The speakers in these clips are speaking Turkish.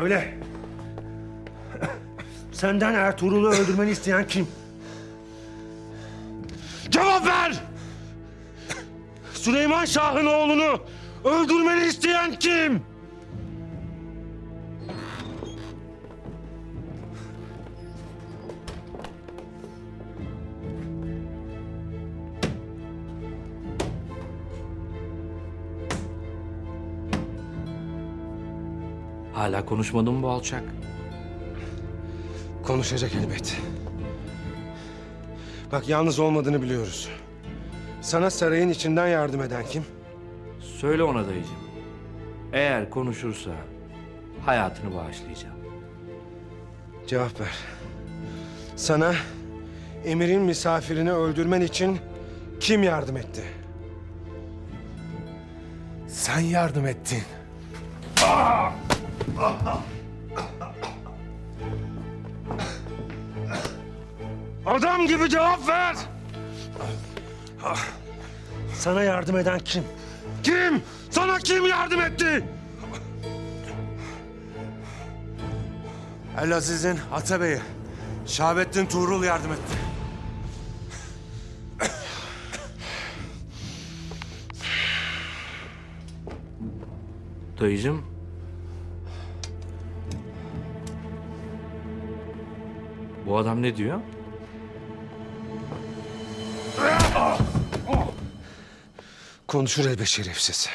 Söyle. Senden Ertuğrul'u öldürmeni isteyen kim? Cevap ver! Süleyman Şah'ın oğlunu öldürmeni isteyen kim? Hala konuşmadın mı bu alçak? Konuşacak elbet. Bak yalnız olmadığını biliyoruz. Sana sarayın içinden yardım eden kim? Söyle ona dayıcığım. Eğer konuşursa hayatını bağışlayacağım. Cevap ver. Sana Emir'in misafirini öldürmen için kim yardım etti? Sen yardım ettin. Adam gibi cevap ver! Sana yardım eden kim? Kim? Sana kim yardım etti? Elaziz'in Atabey'i Şahabettin Tuğrul yardım etti. Dayıcığım. Adam ne diyor? Konuşur elbet şerefsiz.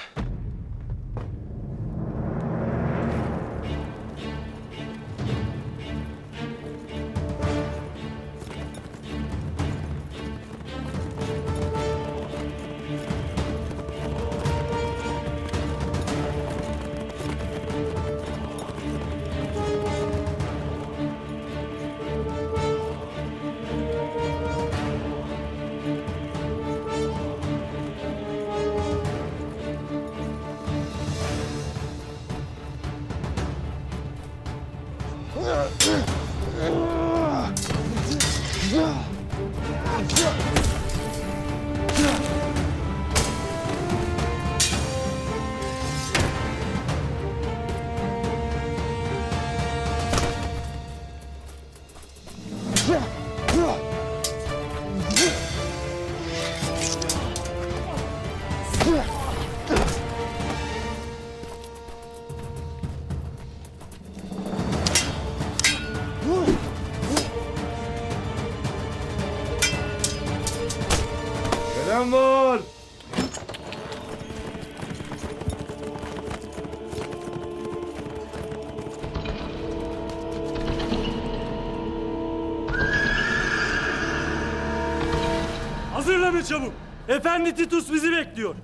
Efendi Titus bizi bekliyor.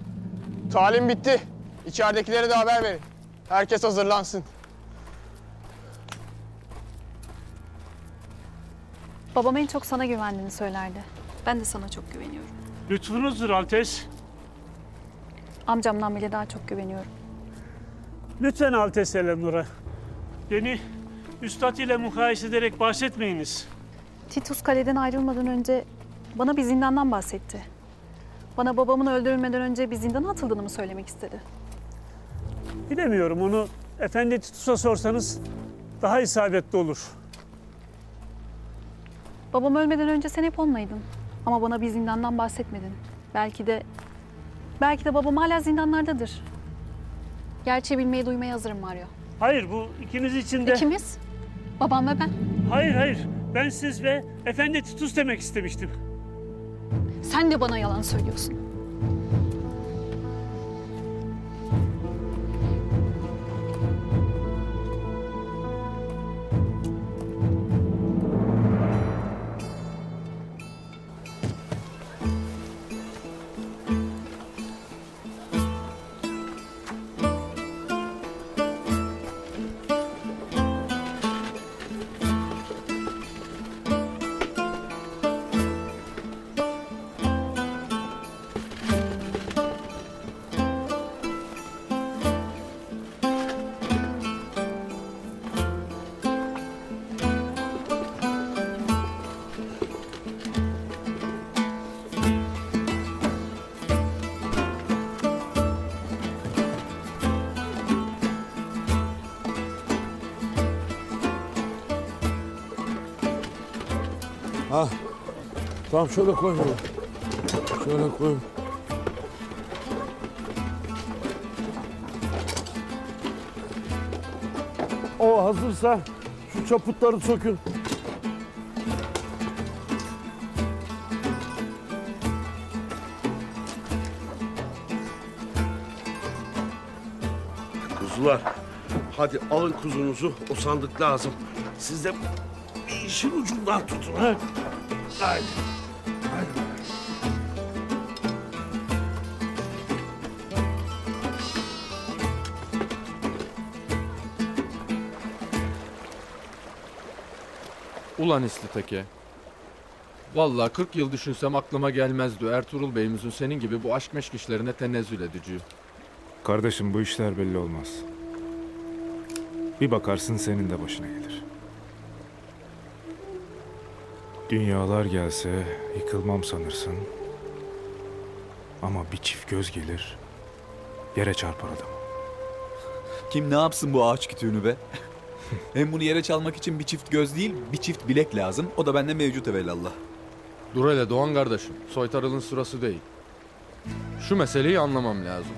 Talim bitti. İçeridekilere de haber verin. Herkes hazırlansın. Babam en çok sana güvendiğini söylerdi. Ben de sana çok güveniyorum. Lütfunuzdur Altes. Amcamdan bile daha çok güveniyorum. Lütfen Altes Eleanor'a. Beni üstad ile mukayese ederek bahsetmeyiniz. Titus kaleden ayrılmadan önce bana bir zindandan bahsetti. Bana babamın öldürülmeden önce bir zindana atıldığını mı söylemek istedi? Bilemiyorum onu Efendi Titus'a sorsanız daha isabetli olur. Babam ölmeden önce sen hep onlaydın. Ama bana bir zindandan bahsetmedin. Belki de... Belki de babam hala zindanlardadır. Gerçeği bilmeye duymaya hazırım Mario. Hayır bu ikiniz için de... İkimiz? Babam ve ben. Hayır hayır ben siz ve Efendi Titus demek istemiştim. Sen de bana yalan söylüyorsun. Tamam şöyle koy bunu. Şöyle koy. O hazırsa şu çaputları sökün. Kuzular. Hadi alın kuzunuzu. O sandık lazım. Siz de işin ucundan tutun ha. Haydi. Ulan İsliteke. Vallahi 40 yıl düşünsem aklıma gelmezdi Ertuğrul Bey'imizin senin gibi bu aşk meşk işlerine tenezzül edici. Kardeşim bu işler belli olmaz. Bir bakarsın senin de başına gelir. Dünyalar gelse yıkılmam sanırsın. Ama bir çift göz gelir, yere çarpar adamı. Kim ne yapsın bu ağaç kütüğünü be? Hem bunu yere çalmak için bir çift göz değil, bir çift bilek lazım. O da bende mevcut evelallah. Dur hele Doğan kardeşim. Soytarılın sırası değil. Şu meseleyi anlamam lazım.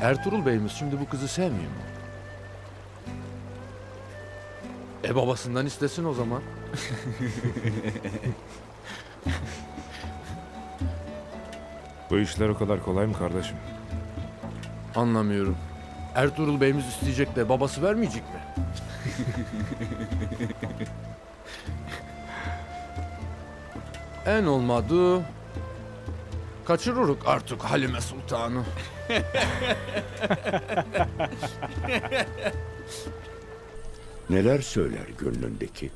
Ertuğrul Bey'imiz şimdi bu kızı sevmiyor mu? E babasından istesin o zaman. Bu işler o kadar kolay mı kardeşim? Anlamıyorum. Ertuğrul Bey'imiz isteyecek de babası vermeyecek mi? en olmadı kaçırırık artık Halime Sultan'ı. Neler söyler gönlündeki?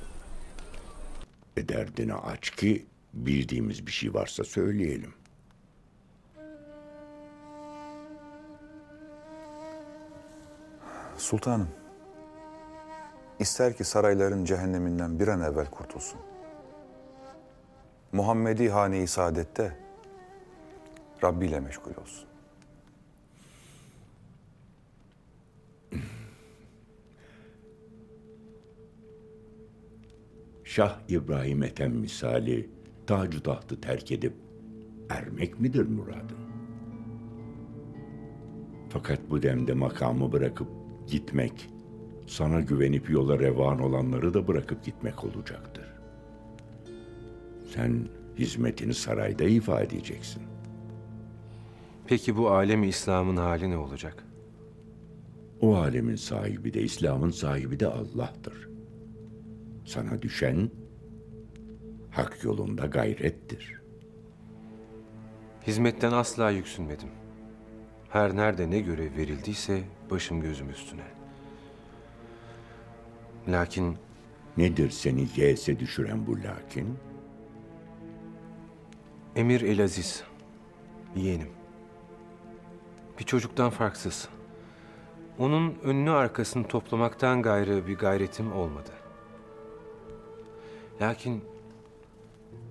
E derdini aç ki bildiğimiz bir şey varsa söyleyelim. Sultanım, ister ki sarayların cehenneminden bir an evvel kurtulsun. Muhammedi hane-i saadette Rabbi ile meşgul olsun. Şah İbrahim Ethem misali tacu tahtı terk edip ermek midir muradın? Fakat bu demde makamı bırakıp gitmek, sana güvenip yola revan olanları da bırakıp gitmek olacaktır. Sen hizmetini sarayda ifade edeceksin. Peki bu alemi İslam'ın hali ne olacak? O alemin sahibi de İslam'ın sahibi de Allah'tır. Sana düşen hak yolunda gayrettir. Hizmetten asla yüksünmedim. Her nerede ne görev verildiyse başım gözüm üstüne. Lakin Nedir seni yeğse düşüren bu lakin? Emir Elaziz, yeğenim. Bir çocuktan farksız. Onun önünü arkasını toplamaktan gayrı bir gayretim olmadı. Lakin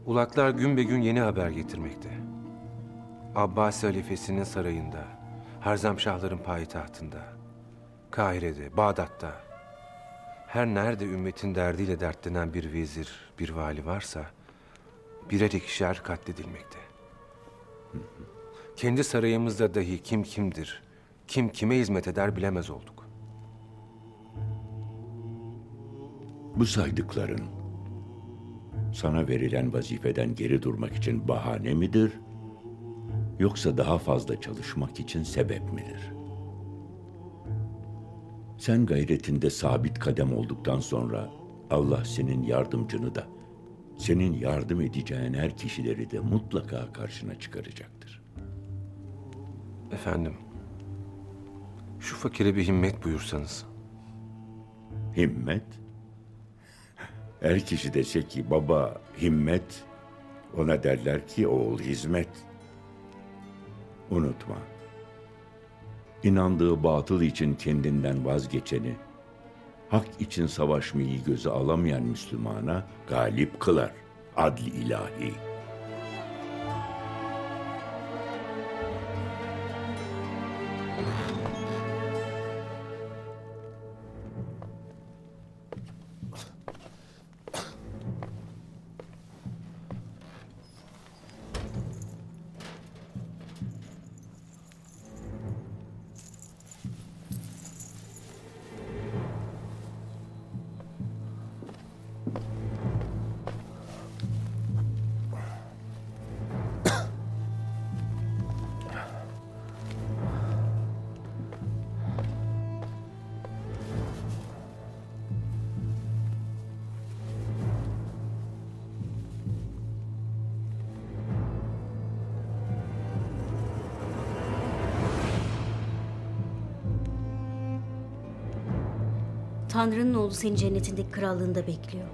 ulaklar gün be gün yeni haber getirmekte. Abbasi halifesinin sarayında, Harzamşahların payitahtında, Kahire'de, Bağdat'ta, her nerede ümmetin derdiyle dertlenen bir vezir, bir vali varsa, birer ikişer katledilmekte. Kendi sarayımızda dahi kim kimdir, kim kime hizmet eder bilemez olduk. Bu saydıkların sana verilen vazifeden geri durmak için bahane midir? Yoksa daha fazla çalışmak için sebep midir? Sen gayretinde sabit kadem olduktan sonra Allah senin yardımcını da, senin yardım edeceğin her kişileri de mutlaka karşına çıkaracaktır. Efendim, şu fakire bir himmet buyursanız. Himmet? Her kişi dese ki baba himmet, ona derler ki oğul hizmet. Unutma. İnandığı batıl için kendinden vazgeçeni, hak için savaşmayı göze alamayan Müslümana galip kılar. Adli ilahi. Tanrı'nın oğlu seni cennetindeki krallığında bekliyor.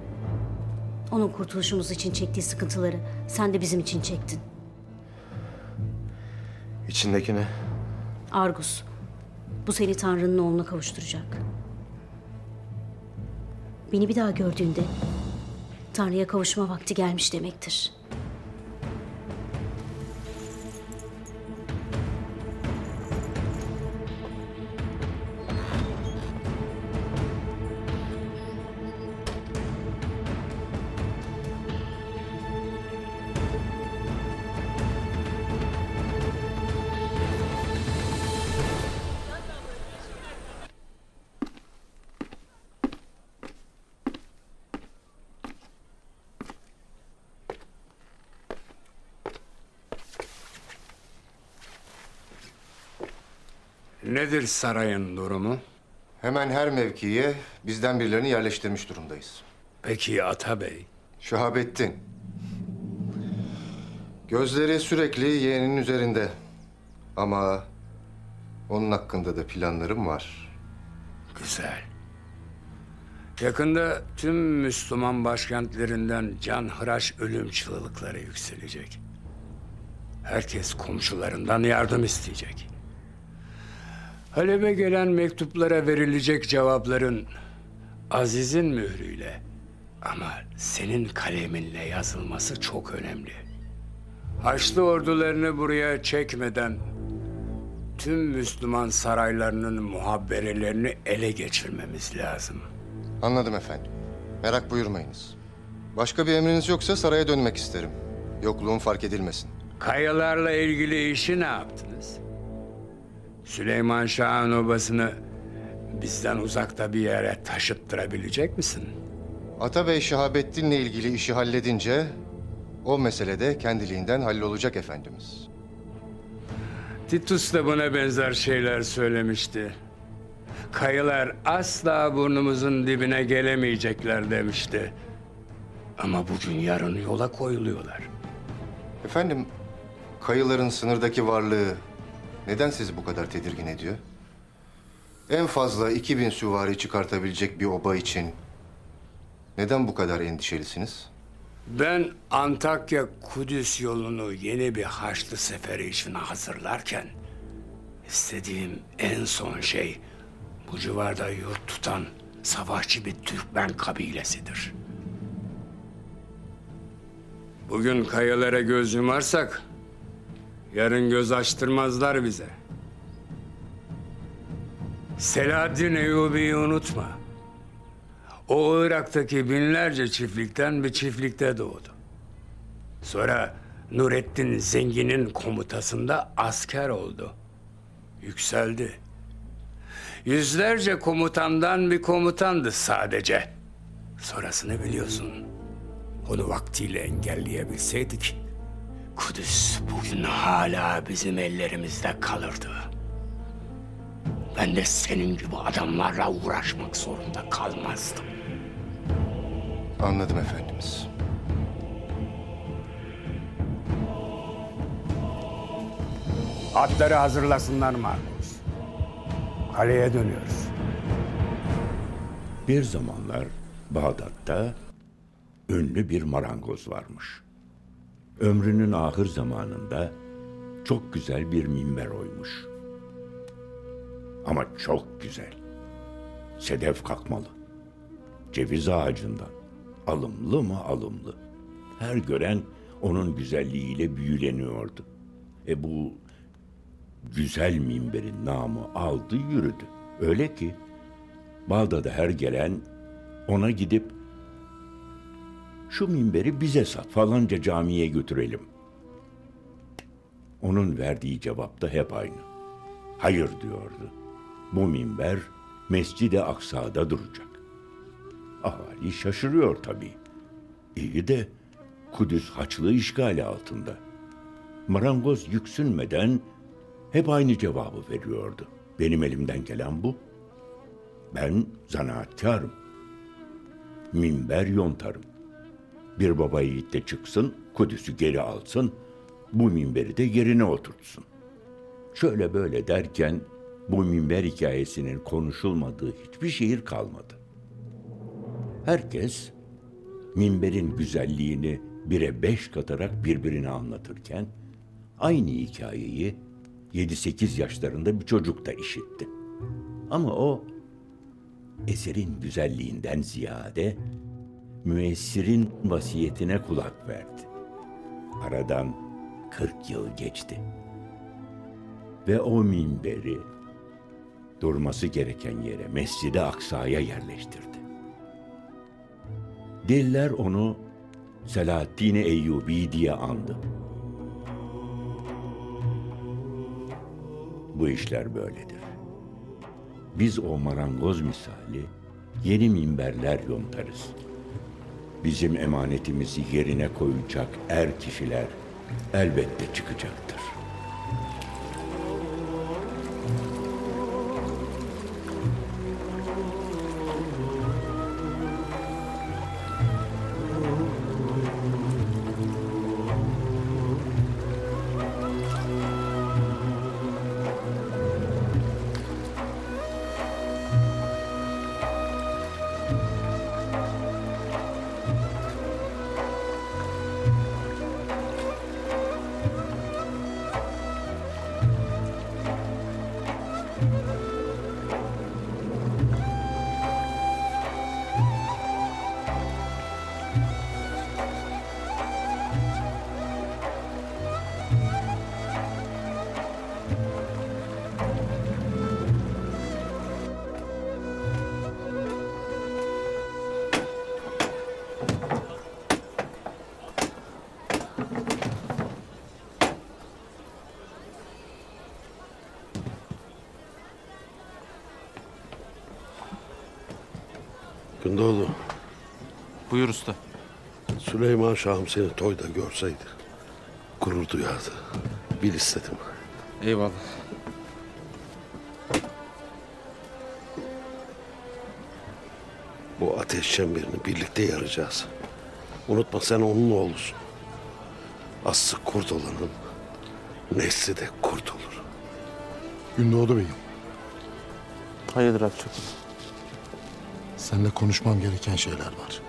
Onun kurtuluşumuz için çektiği sıkıntıları sen de bizim için çektin. İçindeki ne? Argus, bu seni Tanrı'nın oğluna kavuşturacak. Beni bir daha gördüğünde Tanrı'ya kavuşma vakti gelmiş demektir. Nedir sarayın durumu? Hemen her mevkiye bizden birilerini yerleştirmiş durumdayız. Peki Atabey? Şahabettin. Gözleri sürekli yeğeninin üzerinde. Ama onun hakkında da planlarım var. Güzel. Yakında tüm Müslüman başkentlerinden canhıraş ölüm çığlıkları yükselecek. Herkes komşularından yardım isteyecek. Halep'e gelen mektuplara verilecek cevapların Aziz'in mührüyle ama senin kaleminle yazılması çok önemli. Haçlı ordularını buraya çekmeden tüm Müslüman saraylarının muhabberelerini ele geçirmemiz lazım. Anladım efendim. Merak buyurmayınız. Başka bir emriniz yoksa saraya dönmek isterim. Yokluğum fark edilmesin. Kayalarla ilgili işi ne yaptınız? Süleyman Şah'ın obasını bizden uzakta bir yere taşıttırabilecek misin? Atabey Şahabettin'le ilgili işi halledince o mesele de kendiliğinden hallolacak efendimiz. Titus da buna benzer şeyler söylemişti. Kayılar asla burnumuzun dibine gelemeyecekler demişti. Ama bugün yarın yola koyuluyorlar. Efendim, kayıların sınırdaki varlığı neden sizi bu kadar tedirgin ediyor? En fazla 2000 süvari çıkartabilecek bir oba için neden bu kadar endişelisiniz? Ben Antakya Kudüs yolunu yeni bir Haçlı seferi için hazırlarken istediğim en son şey bu civarda yurt tutan savaşçı bir Türkmen kabilesidir. Bugün kayalara göz yumarsak yarın göz açtırmazlar bize. Selahaddin Eyyubi'yi unutma. O Irak'taki binlerce çiftlikten bir çiftlikte doğdu. Sonra Nurettin Zengin'in komutasında asker oldu. Yükseldi. Yüzlerce komutandan bir komutandı sadece. Sonrasını biliyorsun. Onu vaktiyle engelleyebilseydik... Kudüs bugün hala bizim ellerimizde kalırdı. Ben de senin gibi adamlarla uğraşmak zorunda kalmazdım. Anladım efendimiz. Atları hazırlasınlar Markus. Kaleye dönüyoruz. Bir zamanlar Bağdat'ta ünlü bir marangoz varmış. Ömrünün ahır zamanında çok güzel bir minber oymuş. Ama çok güzel. Sedef kalkmalı. Ceviz ağacından. Alımlı mı alımlı. Her gören onun güzelliğiyle büyüleniyordu. E bu güzel minberin namı aldı yürüdü. Öyle ki Bağdat'a her gelen ona gidip şu minberi bize sat falanca camiye götürelim. Onun verdiği cevap da hep aynı. Hayır diyordu. Bu minber Mescid-i Aksa'da duracak. Ahali şaşırıyor tabii. İyi de Kudüs Haçlı işgali altında. Marangoz yüksünmeden hep aynı cevabı veriyordu. Benim elimden gelen bu. Ben zanaatkarım. Minber yontarım. Bir baba yiğit de çıksın, Kudüs'ü geri alsın, bu minberi de yerine oturtsun. Şöyle böyle derken bu minber hikayesinin konuşulmadığı hiçbir şehir kalmadı. Herkes minberin güzelliğini bire beş katarak birbirine anlatırken aynı hikayeyi 7-8 yaşlarında bir çocuk da işitti. Ama o eserin güzelliğinden ziyade müessirin vasiyetine kulak verdi. Aradan 40 yıl geçti. Ve o minberi durması gereken yere Mescid-i Aksa'ya yerleştirdi. Diller onu Selahaddin Eyyubi diye andı. Bu işler böyledir. Biz o marangoz misali yeni minberler yontarız. Bizim emanetimizi yerine koyacak er kişiler elbette çıkacaktır. Gündoğdu, Buyur usta. Süleyman Şahım seni toyda görseydi gurur duyardı. Bil istedim. Eyvallah. Bu ateş çemberini birlikte yaracağız. Unutma sen onun oğlusun. Aslı kurt olanın nesli de kurt olur. Gündoğdu Bey'im. Hayırdır Akçak? Seninle konuşmam gereken şeyler var.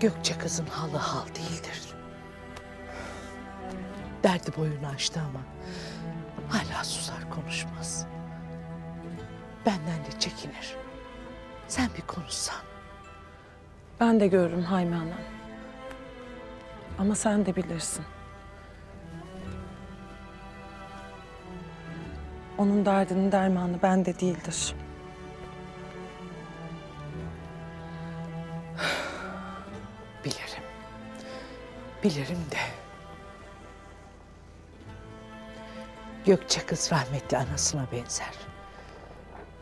Gökçe kızın halı hal değildir. Derdi boyunu açtı ama hala susar konuşmaz. Benden de çekinir. Sen bir konuşsan. Ben de görürüm Hayme Hanım. Ama sen de bilirsin. Onun derdinin dermanı bende değildir. Bilirim de. Gökçe kız rahmetli anasına benzer.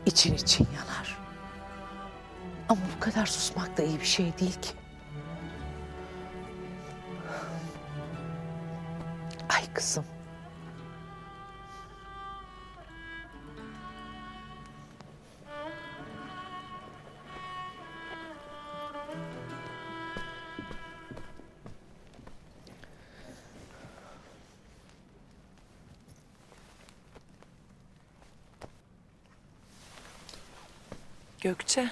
İçin için yanar. Ama bu kadar susmak da iyi bir şey değil ki. Gökçe.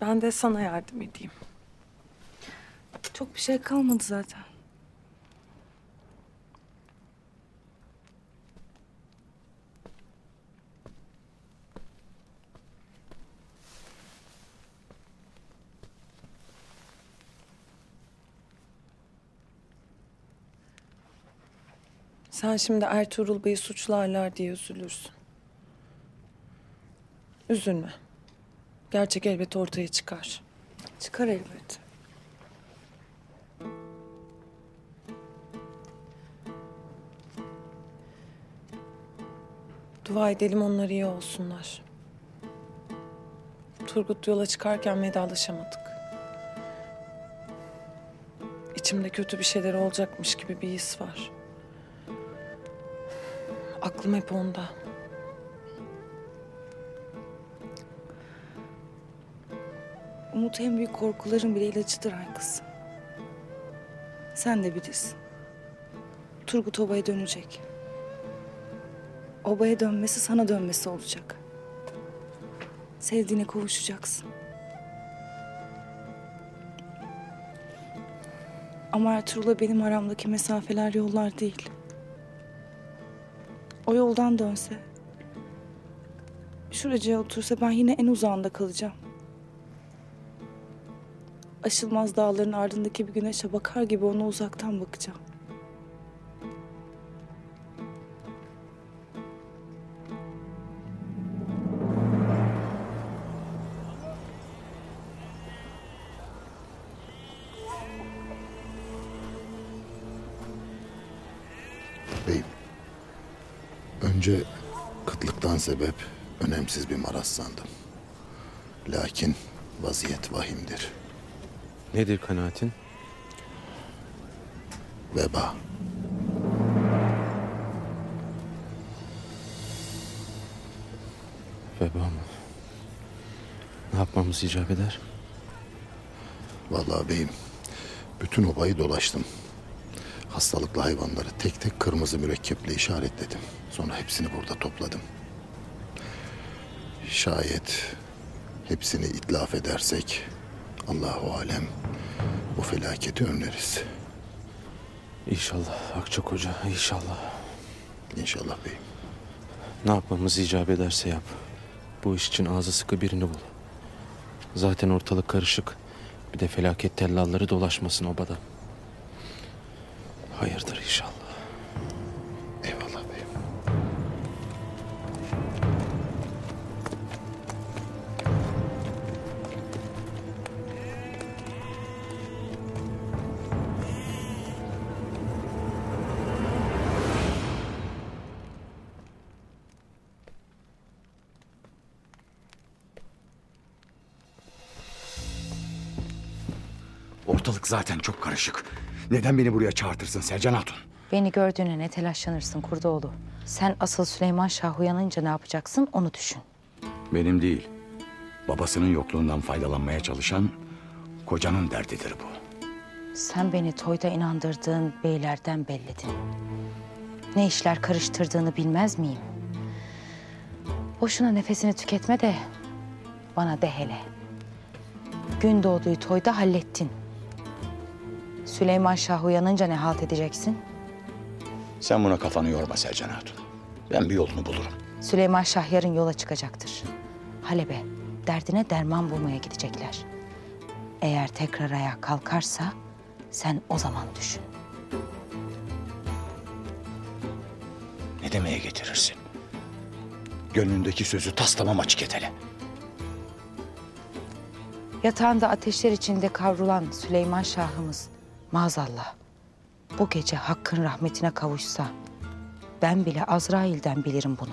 Ben de sana yardım edeyim. Çok bir şey kalmadı zaten. Sen şimdi Ertuğrul Bey'i suçlarlar diye üzülürsün. Üzülme. Gerçek elbet ortaya çıkar. Çıkar elbet. Dua edelim onlar iyi olsunlar. Turgut yola çıkarken vedalaşamadık. İçimde kötü bir şeyler olacakmış gibi bir his var. Aklım hep onda. Umut en büyük korkuların bile ilacıdır ay kız. Sen de bilirsin. Turgut obaya dönecek. Obaya dönmesi sana dönmesi olacak. Sevdiğine kavuşacaksın. Ama Ertuğrul'la benim aramdaki mesafeler yollar değil. O yoldan dönse, şuracıya otursa ben yine en uzağında kalacağım. Aşılmaz dağların ardındaki bir güneşe bakar gibi ona uzaktan bakacağım. Önce kıtlıktan sebep önemsiz bir maraz sandım. Lakin vaziyet vahimdir. Nedir kanaatin? Veba. Veba mı? Ne yapmamız icap eder? Vallahi beyim, bütün obayı dolaştım. Hastalıklı hayvanları tek tek kırmızı mürekkeple işaretledim. Sonra hepsini burada topladım. Şayet hepsini itlaf edersek Allahu alem bu felaketi önleriz. İnşallah Akçak Hoca, inşallah. İnşallah beyim. Ne yapmamız icap ederse yap. Bu iş için ağzı sıkı birini bul. Zaten ortalık karışık. Bir de felaket tellalları dolaşmasın obada. Hayırdır inşallah. Eyvallah beyim. Ortalık zaten çok karışık. Neden beni buraya çağırtırsın Selcan Hatun? Beni gördüğüne ne telaşlanırsın Kurdoğlu. Sen asıl Süleyman Şah uyanınca ne yapacaksın onu düşün. Benim değil. Babasının yokluğundan faydalanmaya çalışan kocanın derdidir bu. Sen beni toyda inandırdığın beylerden belledin. Ne işler karıştırdığını bilmez miyim? Boşuna nefesini tüketme de bana de hele. Gün doğduğu toyda hallettin. Süleyman Şah uyanınca ne halt edeceksin? Sen buna kafanı yorma Selcan Hatun. Ben bir yolunu bulurum. Süleyman Şah yarın yola çıkacaktır. Halep'e derdine derman bulmaya gidecekler. Eğer tekrar ayağa kalkarsa sen o zaman düşün. Ne demeye getirirsin? Gönlündeki sözü tas tamam açık et hele. Yatağında ateşler içinde kavrulan Süleyman Şah'ımız maazallah bu gece Hakk'ın rahmetine kavuşsa ben bile Azrail'den bilirim bunu.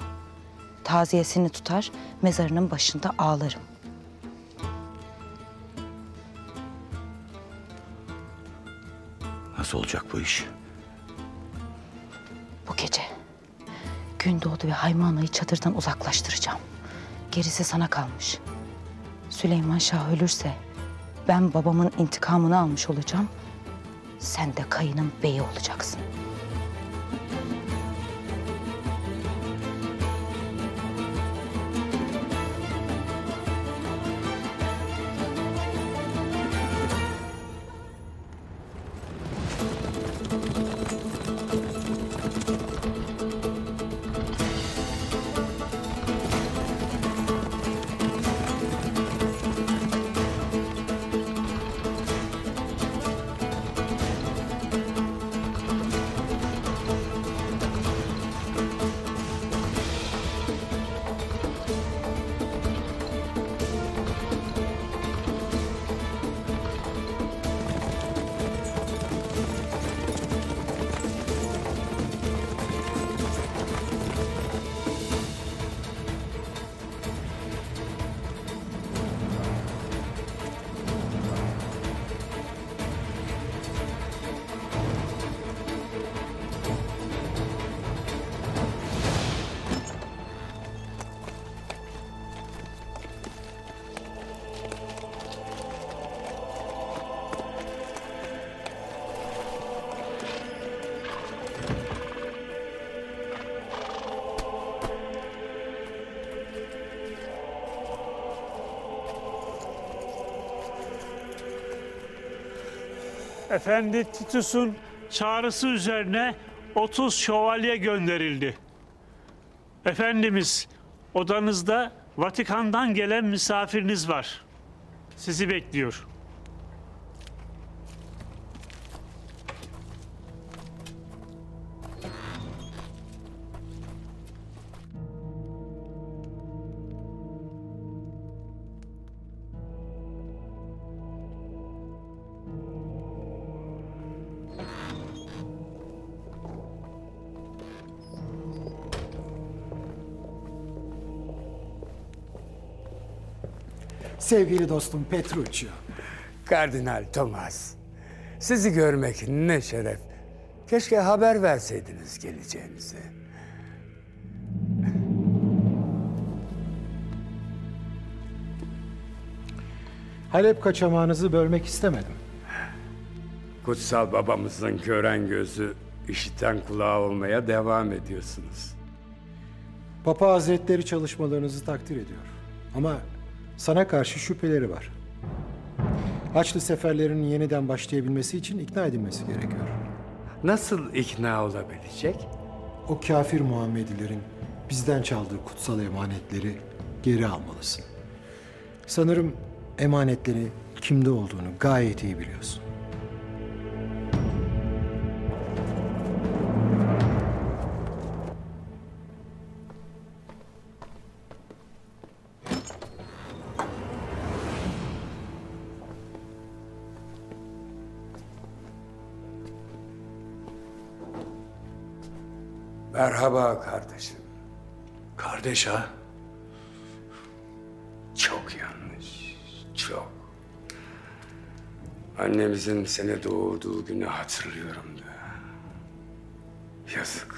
Taziyesini tutar, mezarının başında ağlarım. Nasıl olacak bu iş? Bu gece gün doğdu ve Haymana'yı çadırdan uzaklaştıracağım. Gerisi sana kalmış. Süleyman Şah ölürse ben babamın intikamını almış olacağım. Sen de kayının beyi olacaksın. Efendi Titus'un çağrısı üzerine 30 şövalye gönderildi. Efendimiz, odanızda Vatikan'dan gelen misafiriniz var. Sizi bekliyor. Sevgili dostum Petruccio. Kardinal Thomas, sizi görmek ne şeref. Keşke haber verseydiniz geleceğinizi. Halep kaçamağınızı bölmek istemedim. Kutsal babamızın gören gözü, işiten kulağı olmaya devam ediyorsunuz. Papa Hazretleri çalışmalarınızı takdir ediyor. Ama sana karşı şüpheleri var. Haçlı seferlerinin yeniden başlayabilmesi için ikna edilmesi gerekiyor. Nasıl ikna olabilecek? O kafir Muhammedilerin bizden çaldığı kutsal emanetleri geri almalısın. Sanırım emanetleri kimde olduğunu gayet iyi biliyorsun. Merhaba kardeşim. Kardeş ha? Çok yanlış. Çok. Annemizin seni doğurduğu günü hatırlıyorum da. Yazık.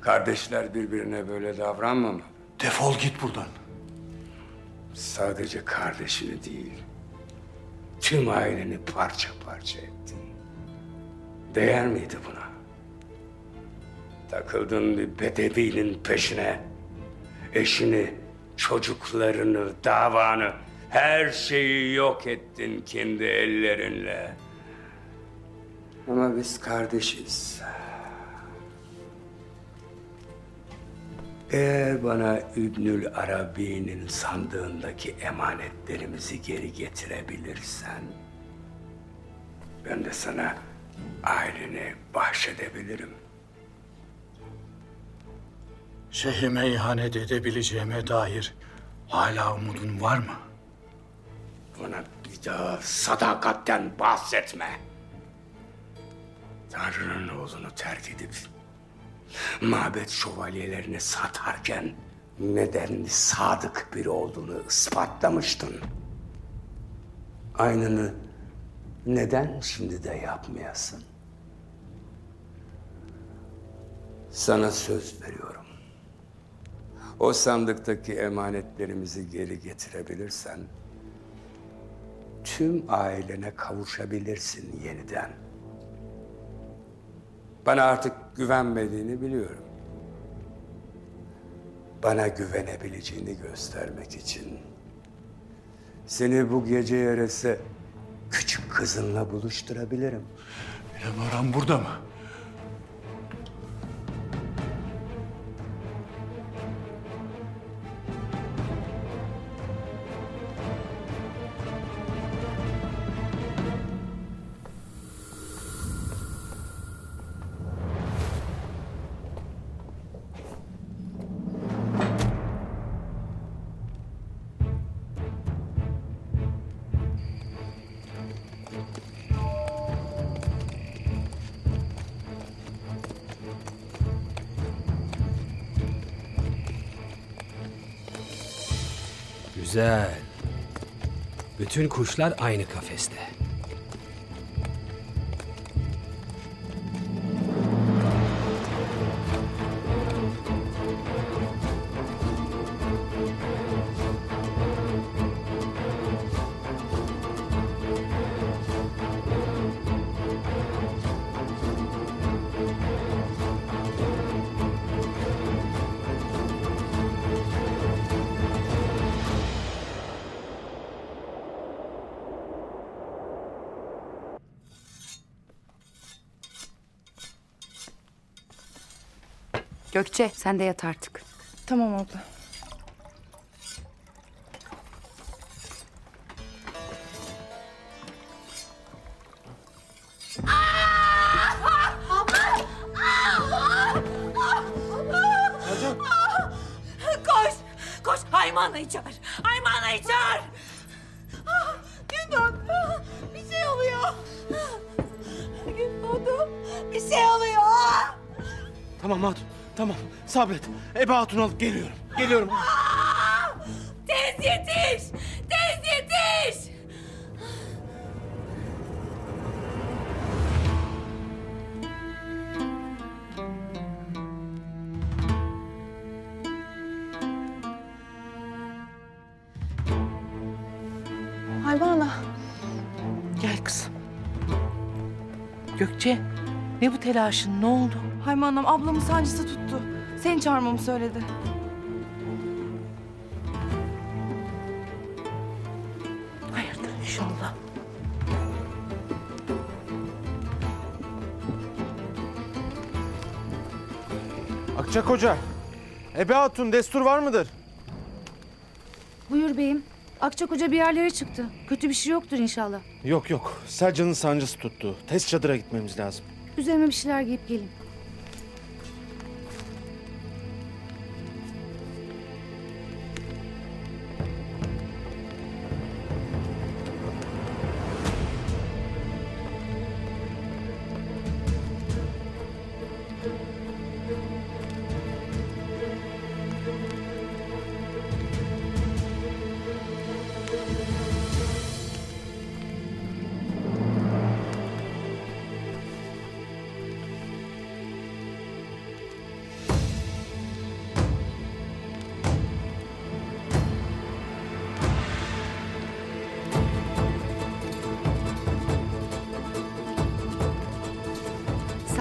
Kardeşler birbirine böyle davranmamalı. Defol git buradan. Sadece kardeşini değil, tüm aileni parça parça ettin. Değer miydi buna? Takıldın bir bedevinin peşine. Eşini, çocuklarını, davanı, her şeyi yok ettin kendi ellerinle. Ama biz kardeşiz. Eğer bana İbnül Arabi'nin sandığındaki emanetlerimizi geri getirebilirsen... ...ben de sana aileni bahşedebilirim. Şeyhime ihanet edebileceğime dair hala umudun var mı? Bana bir daha sadakatten bahsetme. Tanrı'nın oğlunu terk edip mabet şövalyelerini satarken nedenli sadık biri olduğunu ispatlamıştın. Aynını neden şimdi de yapmayasın? Sana söz veriyorum. O sandıktaki emanetlerimizi geri getirebilirsen tüm ailene kavuşabilirsin yeniden. Bana artık güvenmediğini biliyorum. Bana güvenebileceğini göstermek için seni bu gece yarısı küçük kızınla buluşturabilirim. Baran burada mı? Güzel. Bütün kuşlar aynı kafeste. Gökçe sen de yat artık. Tamam abla. Sabret. Ebe Hatun alıp geliyorum. Geliyorum. Tez yetiş! Tez yetiş! Hayvan ana. Gel kızım. Gökçe ne bu telaşın ne oldu? Hayman anam ablamın sancısı tuttu. Seni çağırmamı söyledi. Hayırdır inşallah. Akçak Hoca. Ebe Hatun destur var mıdır? Buyur beyim. Akçakoca bir yerlere çıktı. Kötü bir şey yoktur inşallah. Yok yok. Selcan'ın sancısı tuttu. Test çadıra gitmemiz lazım. Üzerime bir şeyler giyip gelin.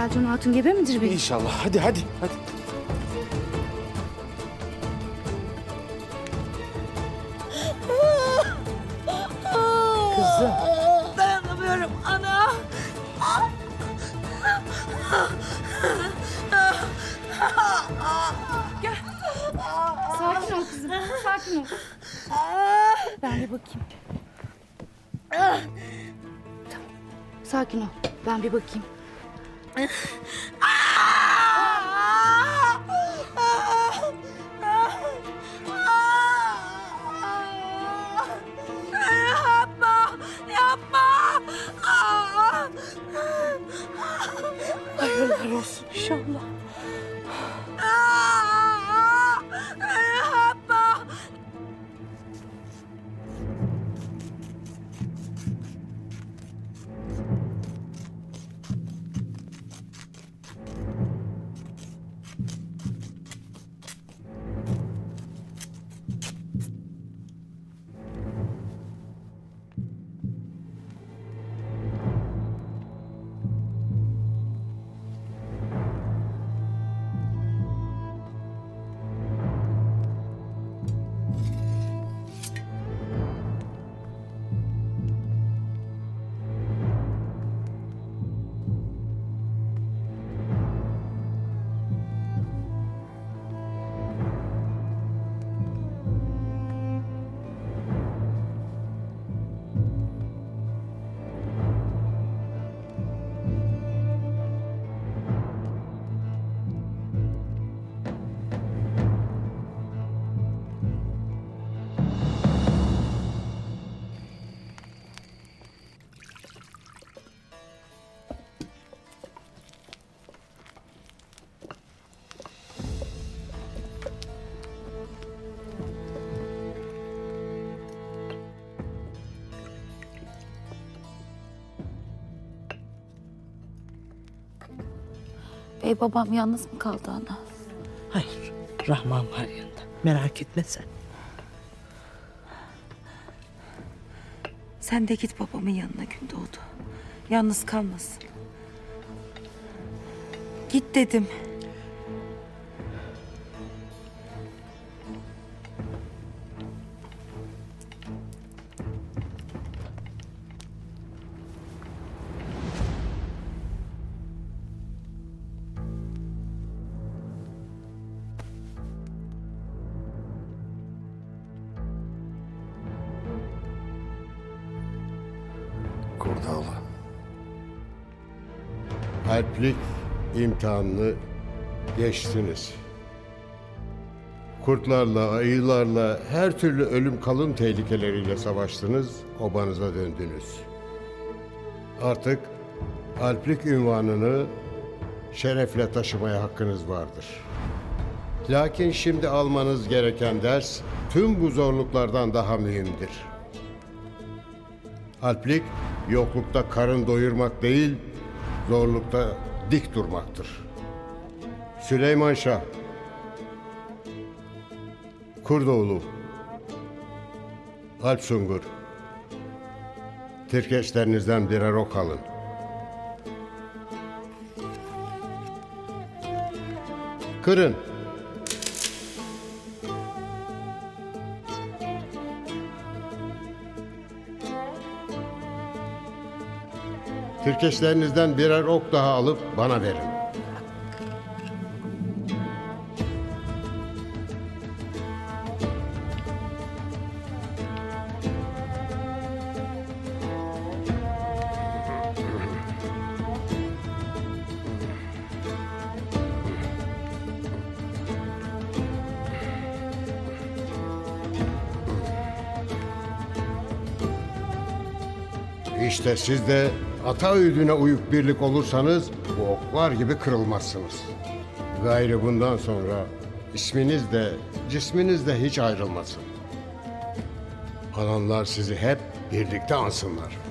Selcan Hatun gebe midir beyim? İnşallah. Hadi hadi. hadi. Bey babam yalnız mı kaldı ana? Hayır. Rahman var yanında. Merak etme sen. Sen de git babamın yanına Gündoğdu. Yalnız kalmasın. Git dedim. Alplik imtihanını geçtiniz. Kurtlarla, ayılarla, her türlü ölüm kalım tehlikeleriyle savaştınız, obanıza döndünüz. Artık Alplik ünvanını şerefle taşımaya hakkınız vardır. Lakin şimdi almanız gereken ders tüm bu zorluklardan daha mühimdir. Alplik yoklukta karın doyurmak değil, zorlukta dik durmaktır. Süleyman Şah, Kurdoğlu, Alp Sungur, Tirkeçlerinizden birer ok alın. Kırın. Tirkeçlerinizden birer ok daha alıp bana verin. İşte siz de ata öğüdüne uyup birlik olursanız bu oklar gibi kırılmazsınız. Gayrı bundan sonra isminiz de cisminiz de hiç ayrılmasın. Ananlar sizi hep birlikte ansınlar.